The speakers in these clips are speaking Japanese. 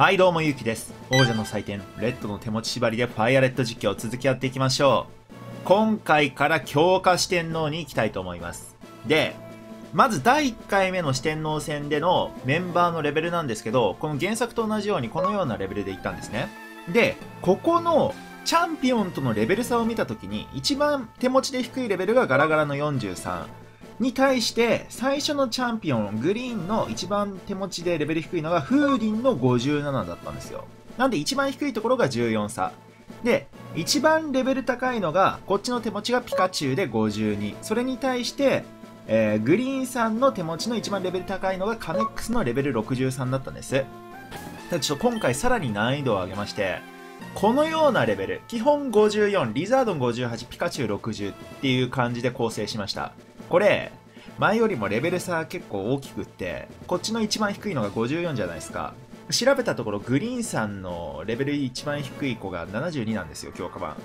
はいどうもゆうきです。王者の祭典レッドの手持ち縛りでファイアレッド実況を続きやっていきましょう。今回から強化四天王に行きたいと思います。でまず第1回目の四天王戦でのメンバーのレベルなんですけどこの原作と同じようにこのようなレベルでいったんですね。でここのチャンピオンとのレベル差を見た時に一番手持ちで低いレベルがガラガラの43に対して最初のチャンピオングリーンの一番手持ちでレベル低いのが風鈴の57だったんですよなんで一番低いところが14差で一番レベル高いのがこっちの手持ちがピカチュウで52それに対してえー、グリーンさんの手持ちの一番レベル高いのがカメックスのレベル63だったんです。ただちょっと今回さらに難易度を上げまして、このようなレベル、基本54、リザードン58、ピカチュウ60っていう感じで構成しました。これ、前よりもレベル差結構大きくって、こっちの一番低いのが54じゃないですか。調べたところ、グリーンさんのレベル一番低い子が72なんですよ、強化版。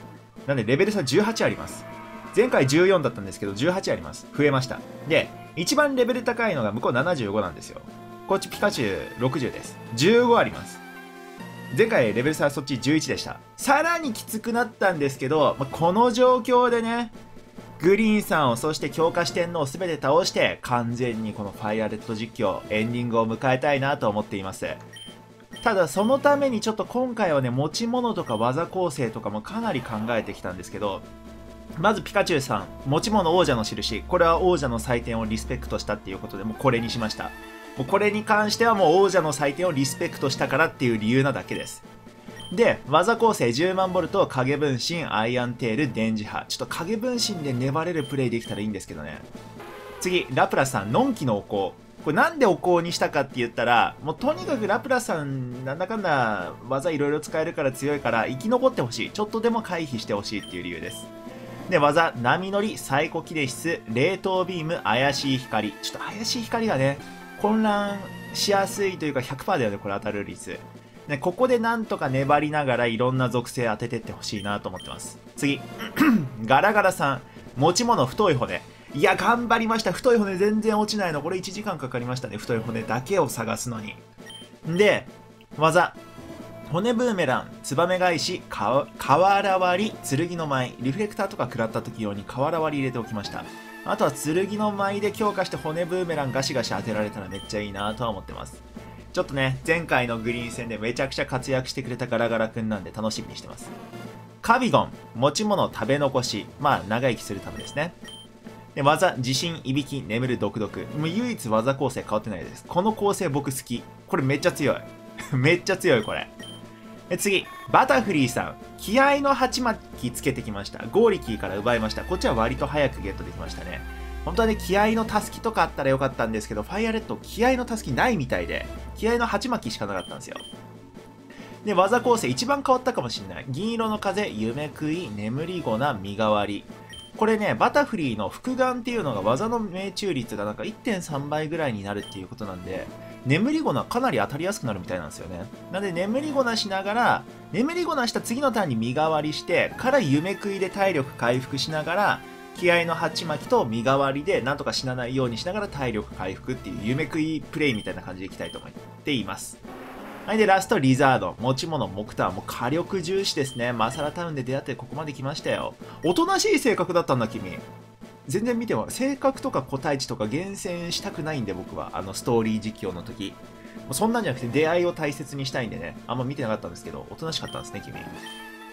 なんでレベル差18あります。前回14だったんですけど、18あります。増えました。で、一番レベル高いのが向こう75なんですよ。こっちピカチュウ60です。15あります。前回レベル差はそっち11でした。さらにきつくなったんですけど、まこの状況でね、グリーンさんをそして強化四天王を全て倒して完全にこのファイアレッド実況エンディングを迎えたいなと思っていますただそのためにちょっと今回はね持ち物とか技構成とかもかなり考えてきたんですけどまずピカチュウさん、持ち物王者の印。これは王者の祭典をリスペクトしたっていうことで、もうこれにしました。もうこれに関してはもう王者の祭典をリスペクトしたからっていう理由なだけです。で、技構成10万ボルト、影分身、アイアンテール、電磁波。ちょっと影分身で粘れるプレイできたらいいんですけどね。次、ラプラスさん、のんきのお香。これなんでお香にしたかって言ったら、もうとにかくラプラスさん、なんだかんだ技いろいろ使えるから強いから生き残ってほしい。ちょっとでも回避してほしいっていう理由です。で、技、波乗り、サイコキレシス、冷凍ビーム、怪しい光。ちょっと怪しい光がね、混乱しやすいというか100%だよね、これ当たる率。ね、ここでなんとか粘りながらいろんな属性当ててってほしいなと思ってます。次。ガラガラさん。持ち物太い骨。いや、頑張りました。太い骨全然落ちないの。これ1時間かかりましたね。太い骨だけを探すのに。で、技。骨ブーメラン、ツバメ返し、瓦割り、剣の舞、リフレクターとか食らった時用に瓦割り入れておきました。あとは剣の舞で強化して骨ブーメランガシガシ当てられたらめっちゃいいなとは思ってます。ちょっとね、前回のグリーン戦でめちゃくちゃ活躍してくれたガラガラくんなんで楽しみにしてます。カビゴン、持ち物食べ残し、まあ長生きするためですね。で、技、自信、いびき、眠る、毒々。もう唯一技構成変わってないです。この構成僕好き。これめっちゃ強い。めっちゃ強いこれ。次、バタフリーさん。気合の鉢巻きつけてきました。ゴーリキーから奪いました。こっちは割と早くゲットできましたね。本当はね、気合のタスキとかあったらよかったんですけど、ファイアレッド気合のタスキないみたいで、気合の鉢巻きしかなかったんですよ。で、技構成一番変わったかもしれない。銀色の風、夢食い、眠り粉、身代わり。これね、バタフリーの複眼っていうのが技の命中率がなんか1.3倍ぐらいになるっていうことなんで、眠り粉かなり当たりやすくなるみたいなんですよね。なんで眠り粉しながら、眠り粉した次のターンに身代わりして、から夢食いで体力回復しながら、気合の鉢巻きと身代わりでなんとか死なないようにしながら体力回復っていう夢食いプレイみたいな感じでいきたいと思っています。はい。で、ラスト、リザード。持ち物、木炭。もう火力重視ですね。マサラタウンで出会ってここまで来ましたよ。おとなしい性格だったんだ、君。全然見ても、性格とか個体値とか厳選したくないんで、僕は。あの、ストーリー実況の時。そんなんじゃなくて、出会いを大切にしたいんでね。あんま見てなかったんですけど、おとなしかったんですね、君。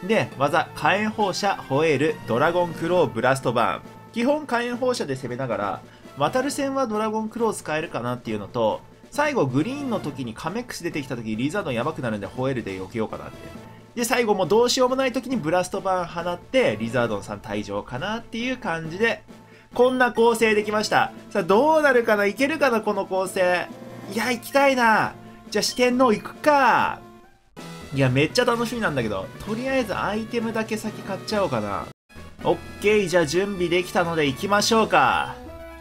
で、技、火炎放射、ホエール、ドラゴンクロー、ブラストバーン。基本火炎放射で攻めながら、渡る戦はドラゴンクロー使えるかなっていうのと、最後グリーンの時にカメックス出てきた時リザードンやばくなるんでホエールで避けようかなって。で、最後もどうしようもない時にブラストバーン放って、リザードンさん退場かなっていう感じでこんな構成できました。さあ、どうなるかないけるかなこの構成。いや、行きたいな。じゃあ、四天王行くか。いや、めっちゃ楽しみなんだけど。とりあえずアイテムだけ先買っちゃおうかな。オッケー、じゃあ準備できたので行きましょうか。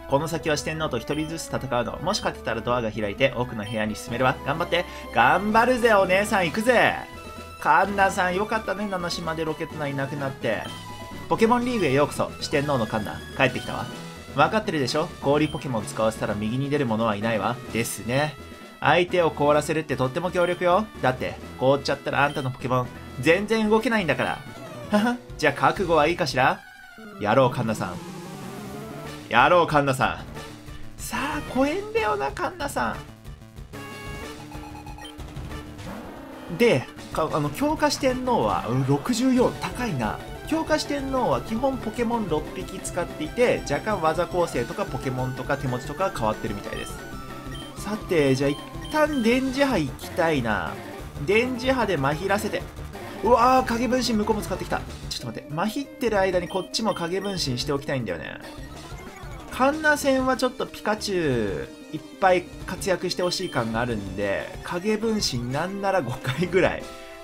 この先は四天王と一人ずつ戦うの。もし勝てたらドアが開いて奥の部屋に進めるわ。頑張って。頑張るぜ、お姉さん行くぜ。カンナさんよかったね、七島でロケットナいなくなって。ポケモンリーグへようこそ四天王のカンナ帰ってきたわ分かってるでしょ？氷ポケモン使わせたら右に出る者はいないわですね相手を凍らせるってとっても強力よ。だって、凍っちゃったらあんたのポケモン、全然動けないんだから。はは、じゃあ覚悟はいいかしら？やろう、カンナさん。やろう、カンナさん。さあ、超えんだよな、カンナさん。で、かあの強化四天王は64高いな強化四天王は基本ポケモン6匹使っていて若干技構成とかポケモンとか手持ちとか変わってるみたいですさてじゃあ一旦電磁波行きたいな電磁波でまひらせてうわー影分身向こうも使ってきたちょっと待ってまひってる間にこっちも影分身しておきたいんだよねカンナ戦はちょっとピカチュウいっぱい活躍してほしい感があるんで影分身なんなら5回ぐらい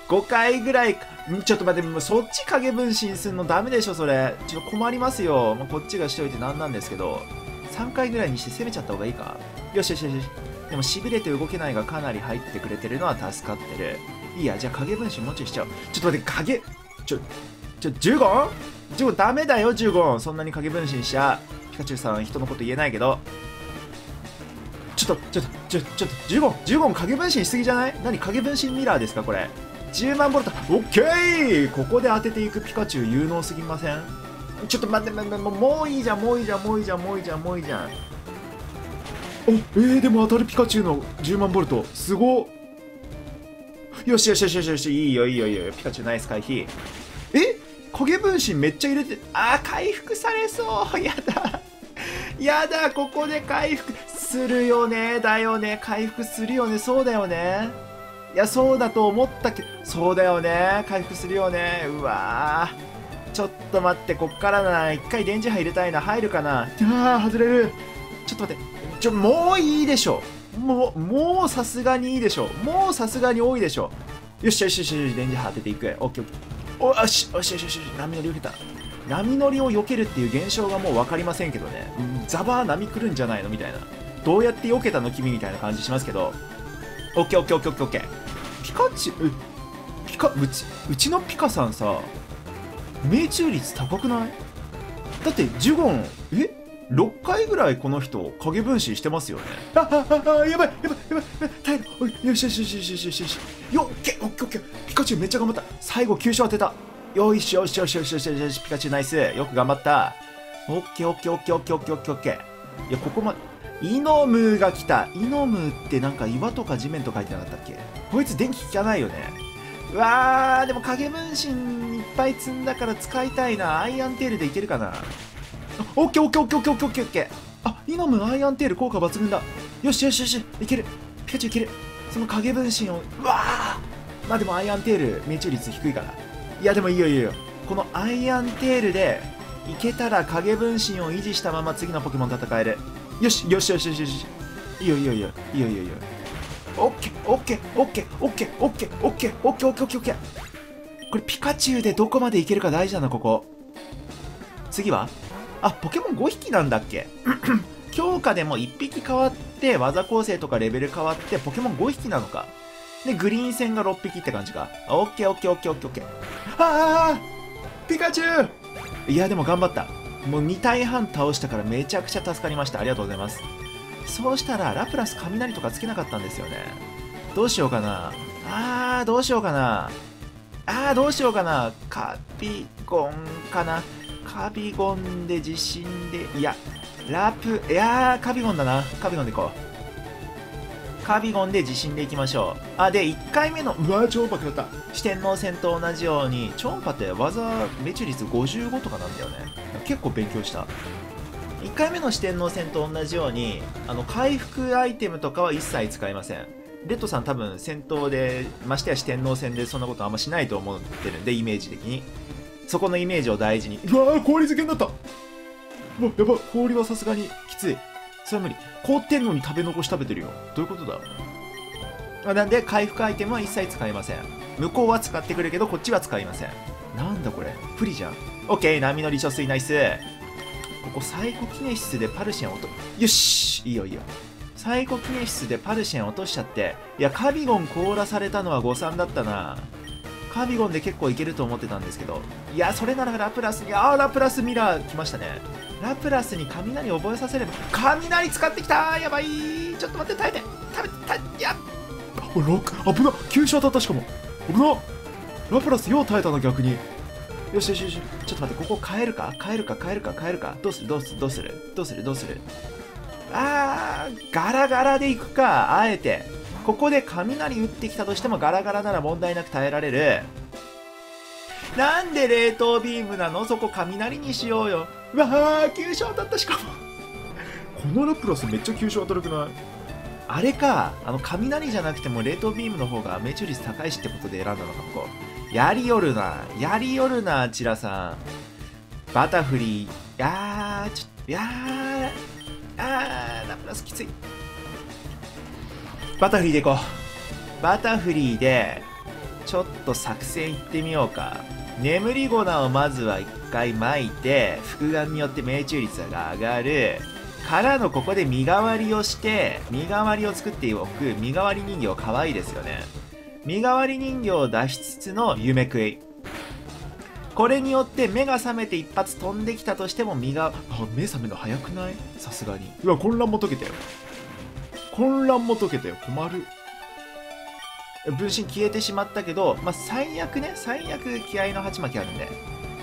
5回ぐらい、ちょっと待って、そっち影分身するのダメでしょ、それ。ちょっと困りますよ。まあ、こっちがしといてなんなんですけど、3回ぐらいにして攻めちゃった方がいいか。よしよしよし。でも、痺れて動けないがかなり入ってくれてるのは助かってる。いいや、じゃあ影分身もうちょいしちゃう。ちょっと待って、影、ちょ、ちょ、ジュゴンジュゴンダメだよ、ジュゴン。そんなに影分身しちゃ。ピカチュウさん、人のこと言えないけど。ちょっと、ちょっと、ちょ、ちょっと、ジュゴン、ジュゴン影分身しすぎじゃない？何影分身ミラーですかこれ？10万ボルトオッケーここで当てていくピカチュウ有能すぎません？ちょっと待って待ってもういいじゃんもういいじゃんもういいじゃんもういいじゃんもういいじゃんおえー、でも当たるピカチュウの10万ボルトすごよしよしよしよしよしいいよいいよいいよピカチュウナイス回避え？影分身めっちゃ入れてあー回復されそうやだやだここで回復するよねだよね回復するよねそうだよねいや、そうだと思ったけど、そうだよね。回復するよね。うわちょっと待って、こっからな。一回電磁波入れたいな。入るかな。ああ、外れる。ちょっと待って。ちょ、もういいでしょ。もう、もうさすがにいいでしょ。もうさすがに多いでしょ。よしよしよしよし、電磁波当てていく。オッケーオッケー。およしよしよしよし、波乗り受けた。波乗りを避けるっていう現象がもう分かりませんけどね。うんザバー波来るんじゃないのみたいな。どうやって避けたの君みたいな感じしますけど。オッケーオッケーオッケーオッケーピカチュウピカうちうちのピカさんさ命中率高くない？だってジュゴンえ？6回ぐらいこの人影分身してますよねあああやばいやばいやばい耐えるよしよしよしよしよしよしよしよっけオッケーオッケピカチュウめっちゃ頑張った最後急所当てたよしよしよしよしよしよしピカチュウナイスよく頑張ったオッケーオッケーオッケーオッケーオッケーオッケーオッケいやここまでイノムーが来た。イノムーってなんか岩とか地面とか書いてなかったっけこいつ電気効かないよね。うわー、でも影分身いっぱい積んだから使いたいな。アイアンテールでいけるかな。オッケーオッケーオッケーオッケーオッケーオッケーオッケー。あ、イノムーアイアンテール効果抜群だ。よしよしよし、いける。ピカチュウいける。その影分身を、うわーまあでもアイアンテール命中率低いから。いやでもいいよいいよ。このアイアンテールでいけたら影分身を維持したまま次のポケモン戦える。よしよしよしよしよしいいよいいよいいよいいよいいよいいよオッケーオッケーオッケーオッケーオッケーオッケーオッケーオッケーオッケーオッケーこれピカチュウでどこまでいけるか大事なのここ次は？あポケモン5匹なんだっけ？強化でも1匹変わって技構成とかレベル変わってポケモン5匹なのかでグリーン線が6匹って感じかオッケーオッケーオッケーオッケーオッケーああピカチュウいやでも頑張ったもう2体半倒したからめちゃくちゃ助かりました。ありがとうございます。そうしたら、ラプラス雷とかつけなかったんですよね。どうしようかな。あー、どうしようかな。あー、どうしようかな。カビゴンかな。カビゴンで地震で、いや、ラプ、いやー、カビゴンだな。カビゴンでいこう。カビゴンで地震でいきましょう。あ、で、1回目の、うわ超音波食った。四天王戦と同じように、超音波って技、命中率55とかなんだよね。結構勉強した。1回目の四天王戦と同じように、あの、回復アイテムとかは一切使いません。レッドさん多分戦闘で、ましてや四天王戦でそんなことあんましないと思ってるんで、イメージ的に。そこのイメージを大事に。うわー、氷漬けになったうわ、やばい、氷はさすがにきつい。それは無理。凍ってんのに食べ残し食べてるよ。どういうことだ？なんで、回復アイテムは一切使いません。向こうは使ってくるけど、こっちは使いません。なんだこれ？不利じゃん。オッケー、波乗り貯水ナイス。ここ、サイコキネシスでパルシェン落と、よしいいよいいよ。サイコキネシスでパルシェン落としちゃって。いや、カビゴン凍らされたのは誤算だったな。カビゴンで結構いけると思ってたんですけど。いや、それならラプラスに、あー、ラプラスミラー来ましたね。ラプラスに雷覚えさせれば雷使ってきたやばいちょっと待って耐えて。耐えて耐えていやお6危な急所当たったしかも。危なラプラスよう耐えたな逆に。よしよしよし。ちょっと待ってここ変えるか？変えるか？変えるか？変えるか？どうする？どうする？どうする？どうする？どうする？あーガラガラでいくか。あえてここで雷打ってきたとしてもガラガラなら問題なく耐えられる。なんで冷凍ビームなの？そこ雷にしようよ。うわー急所当たったしかも。このラプラスめっちゃ急所当たるくない？あれかあの雷じゃなくても冷凍ビームの方が命中率高いしってことで選んだのかここ。やりよるなやりよるなあちらさん。バタフリー。いやーちょいやーあーラプラスきついバタフリーでいこう。バタフリーでちょっと作戦いってみようか。眠り粉をまずは一回巻いて複眼によって命中率が上がる。からのここで身代わりをして身代わりを作っておく。身代わり人形可愛いですよね。身代わり人形を出しつつの夢食い。これによって目が覚めて一発飛んできたとしても身があ目覚めるの早くない？さすがに。うわ混乱も解けたよ。混乱も解けたよ困る。分身消えてしまったけど、まあ、最悪ね最悪気合の鉢巻きあるんで。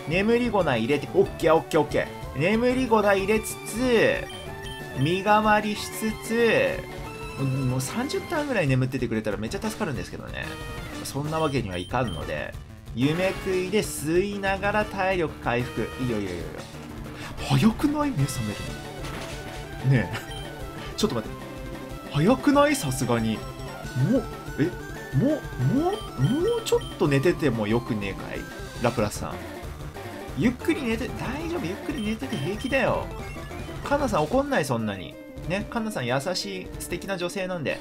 眠り粉入れてオッケーオッケーオッケー。眠り粉入れつつ身代わりしつつもう30ターンぐらい眠っててくれたらめっちゃ助かるんですけどね。そんなわけにはいかんので夢食いで吸いながら体力回復。いいよいいよいいよ早くない？目覚めるの。ねえ。ちょっと待って。早くない？さすがに。もうえももうもうちょっと寝ててもよくねえかい？ラプラスさん。ゆっくり寝て大丈夫。ゆっくり寝てて平気だよ。カンナさん怒んないそんなに。ねカンナさん優しい素敵な女性なんで。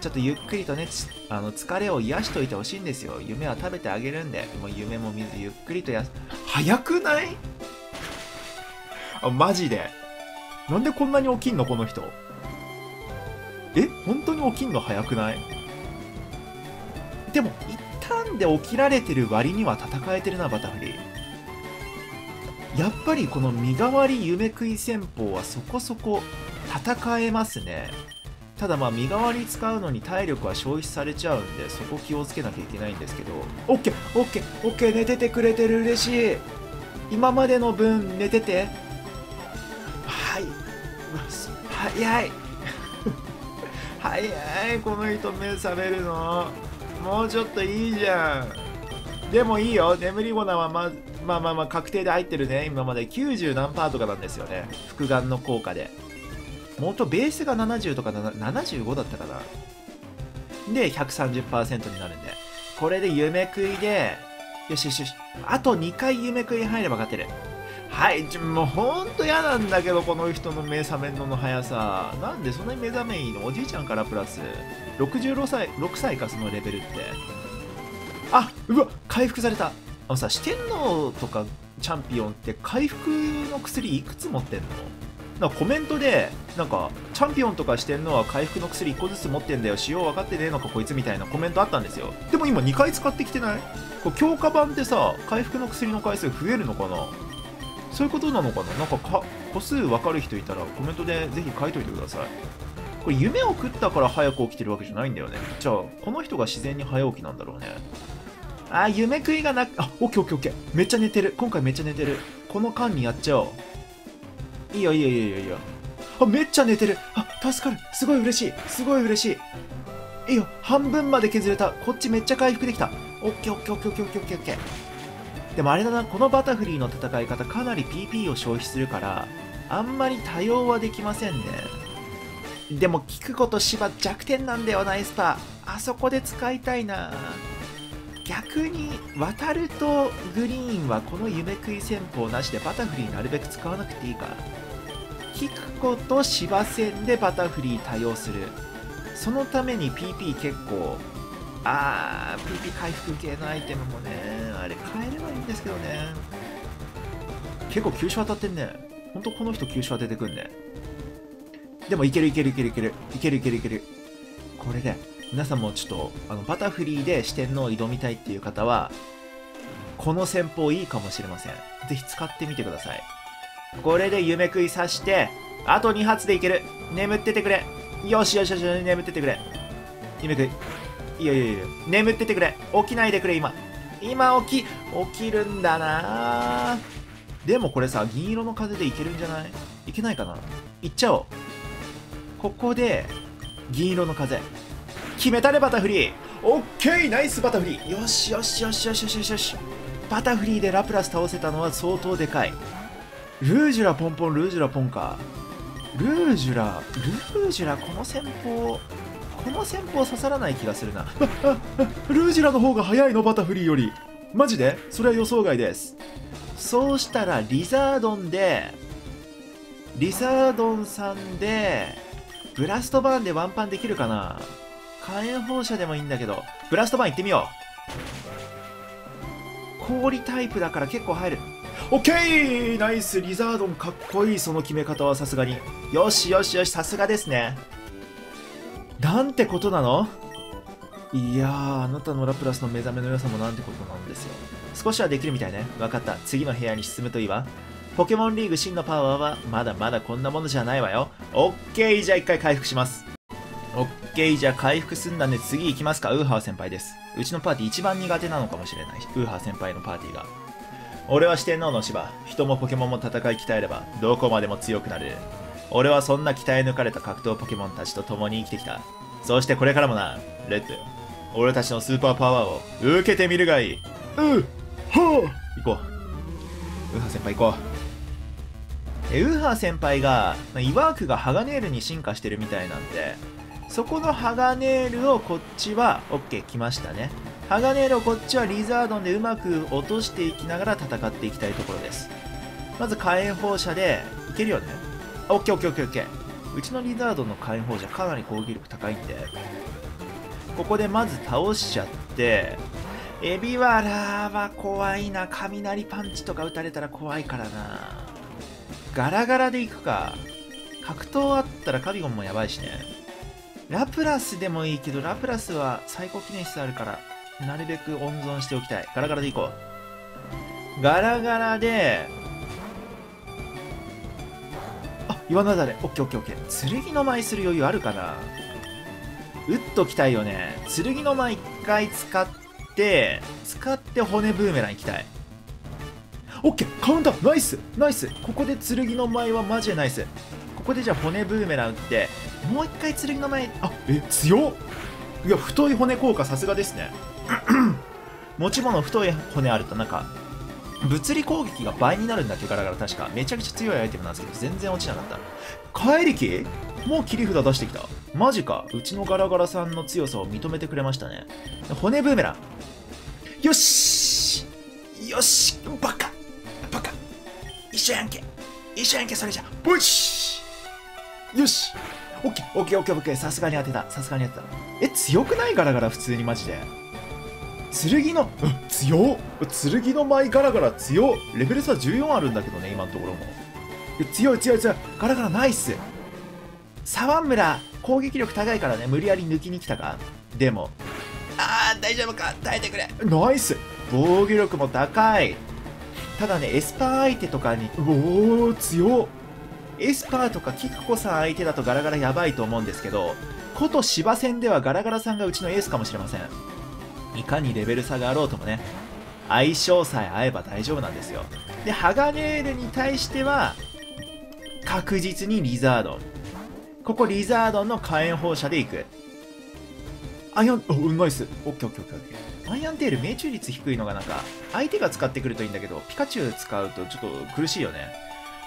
ちょっとゆっくりとねあの疲れを癒しといてほしいんですよ。夢は食べてあげるんで。もう夢も見ずゆっくりとや早くない？あマジで。なんでこんなに起きんの？この人。え本当に起きんの早くない？でも一旦で起きられてる割には戦えてるなバタフリー。やっぱりこの身代わり夢食い戦法はそこそこ戦えますね。ただまあ身代わり使うのに体力は消費されちゃうんでそこ気をつけなきゃいけないんですけど。OKOKOK 寝ててくれてる嬉しい。今までの分寝てて。はい。早い。早いこの人目覚めるの。もうちょっといいじゃん。でもいいよ。眠り粉はままあまあまあ確定で入ってるね。今まで90何パーとかなんですよね。複眼の効果で。もっとベースが70とか75だったかな。で130%になるんで。これで夢食いでよしよしよし。あと2回夢食い入れば勝てる。はいもうほんと嫌なんだけどこの人の目覚めんのの速さ。なんでそんなに目覚めいいの？おじいちゃんからプラス。66歳6歳かそのレベルって。あうわ回復された。あのさ四天王とかチャンピオンって回復の薬いくつ持ってんの？なんかコメントでなんかチャンピオンとか四天王は回復の薬1個ずつ持ってんだよ。使用分かってねえのかこいつみたいなコメントあったんですよ。でも今2回使ってきてない？こう強化版ってさ回復の薬の回数増えるのかな？そういうことなのかな？なんかか個数分かる人いたらコメントでぜひ書いといてください。これ夢を食ったから早く起きてるわけじゃないんだよね。じゃあこの人が自然に早起きなんだろうね。あ夢食いがなくあオッケーオッケーオッケー。めっちゃ寝てる。今回めっちゃ寝てる。この間にやっちゃおう。いいよいいよいいよいいよ。あめっちゃ寝てる。あ助かる。すごい嬉しい。すごい嬉しい。いいよ。半分まで削れた。こっちめっちゃ回復できた。オッケーオッケーオッケーオッケーオッケーオッケー。でもあれだなこのバタフリーの戦い方かなり PP を消費するからあんまり多用はできませんね。でも聞くこと芝弱点なんだよなエスパ。ーあそこで使いたいな。逆に渡るとグリーンはこの夢食い戦法なしでバタフリーなるべく使わなくていいかキクコと芝戦でバタフリー多用する。そのために PP 結構あー PP 回復系のアイテムもね。あれ変えればいいんですけどね。結構急所当たってんね。ほんとこの人急所当ててくんね。でもいけるいけるいけるいける。いけるいけるいける。これで皆さんもちょっとあのバタフリーで四天王を挑みたいっていう方はこの戦法いいかもしれません。ぜひ使ってみてください。これで夢食いさしてあと2発でいける。眠っててくれ。よしよしよし眠っててくれ。ゆめくんいやいやいや。眠っててくれ。起きないでくれ今。今起き起きるんだな。でもこれさ銀色の風でいけるんじゃない？いけないかな？行っちゃおう。ここで銀色の風。決めたねバタフリー。オッケーナイスバタフリー。よしよしよしよしよしよしよし。バタフリーでラプラス倒せたのは相当でかい。ルージュラポンポンルージュラポンか。ルージュラルージュラこの戦法。この戦法刺さらない気がするな。ルージュラの方が早いのバタフリーより。マジで？それは予想外です。そうしたらリザードンでリザードンさんでブラストバーンでワンパンできるかな？火炎放射でもいいんだけど。ブラストバーン行ってみよう。氷タイプだから結構入る。オッケー！ナイスリザードンかっこいいその決め方はさすがに。よしよしよしさすがですね。なんてことなの？いやーあなたのラプラスの目覚めの良さもなんてことなんですよ。少しはできるみたいね。分かった。次の部屋に進むといいわ。ポケモンリーグ真のパワーはまだまだこんなものじゃないわよ。オッケーじゃあ一回回復します。オッケーじゃあ回復すんだんで次行きますか。ウーハー先輩です。うちのパーティー一番苦手なのかもしれない。ウーハー先輩のパーティーが。俺は四天王の芝。人もポケモンも戦い鍛えればどこまでも強くなれる。俺はそんな鍛え抜かれた格闘ポケモンたちと共に生きてきた。そしてこれからもなレッド俺たちのスーパーパワーを受けてみるがいい。うんはあ。行こう。ウーハー先輩行こう。えウーハー先輩がイワークがハガネールに進化してるみたいなんでそこのハガネールをこっちは OK 来ましたね。ハガネールをこっちはリザードンでうまく落としていきながら戦っていきたいところです。まず火炎放射でいけるよね OKOKOKOK うちのリザードの火炎放射かなり攻撃力高いんで。ここでまず倒しちゃってエビワラは怖いな雷パンチとか打たれたら怖いからな。ガラガラでいくか。格闘あったらカビゴンもやばいしね。ラプラスでもいいけどラプラスは最高記念室あるからなるべく温存しておきたい。ガラガラでいこう。ガラガラで、岩なだれ。オッケーオッケーオッケー。剣の舞する余裕あるかな？打っときたいよね。剣の舞一回使って、使って骨ブーメラン行きたい。オッケーカウンターナイスナイスここで剣の舞はマジでナイス。ここでじゃあ骨ブーメラン打って、もう一回剣の舞、あ、え、強っいや、太い骨効果さすがですね。持ち物太い骨あるとなんか物理攻撃が倍になるんだっけ？ガラガラ。確か。めちゃくちゃ強いアイテムなんですけど全然落ちなかった。怪力？もう切り札出してきた。マジか。うちのガラガラさんの強さを認めてくれましたね。骨ブーメラン。よし！よし！バカ！バカ！一緒やんけ！一緒やんけそれじゃ。ブシよし！オッケーオッケーオッケーオッケー。さすがに当てた。さすがに当てた。え強くない？ガラガラ普通にマジで。剣の、うん、強剣の舞ガラガラ強レベル差14あるんだけどね、今のところも。強い強い強い。ガラガラナイス。沢村、攻撃力高いからね、無理やり抜きに来たか。でも、あー、大丈夫か。耐えてくれ。ナイス。防御力も高い。ただね、エスパー相手とかに、おー、キョウ、エスパーとかキクコさん相手だとガラガラやばいと思うんですけど、ことシバ戦ではガラガラさんがうちのエースかもしれません。いかにレベル差があろうともね、相性さえ合えば大丈夫なんですよ。で、ハガネールに対しては、確実にリザードン。ここリザードンの火炎放射でいく。アイアン、お、ナイス。オッケーオッケーオッケーオッケー。アイアンテール命中率低いのがなんか、相手が使ってくるといいんだけど、ピカチュウ使うとちょっと苦しいよね。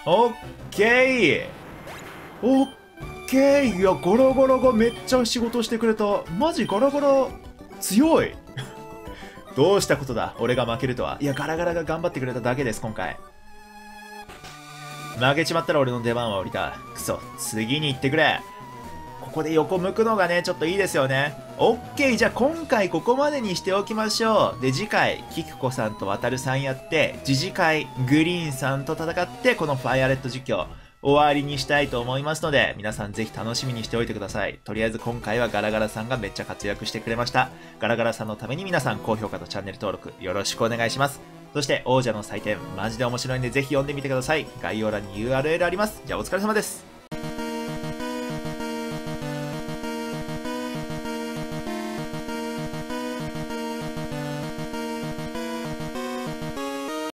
オッケーオッケーいや、ゴロゴロがめっちゃ仕事してくれた。マジガラガラ強いどうしたことだ？俺が負けるとは。いや、ガラガラが頑張ってくれただけです、今回。負けちまったら俺の出番は降りた。くそ、次に行ってくれ。ここで横向くのがね、ちょっといいですよね。オッケー、じゃあ今回ここまでにしておきましょう。で、次回、キクコさんとワタルさんやって、次次回、グリーンさんと戦って、このファイアレット実況、終わりにしたいと思いますので、皆さんぜひ楽しみにしておいてください。とりあえず今回はガラガラさんがめっちゃ活躍してくれました。ガラガラさんのために皆さん高評価とチャンネル登録よろしくお願いします。そして王者の祭典、マジで面白いんでぜひ読んでみてください。概要欄に URL あります。じゃあお疲れ様です。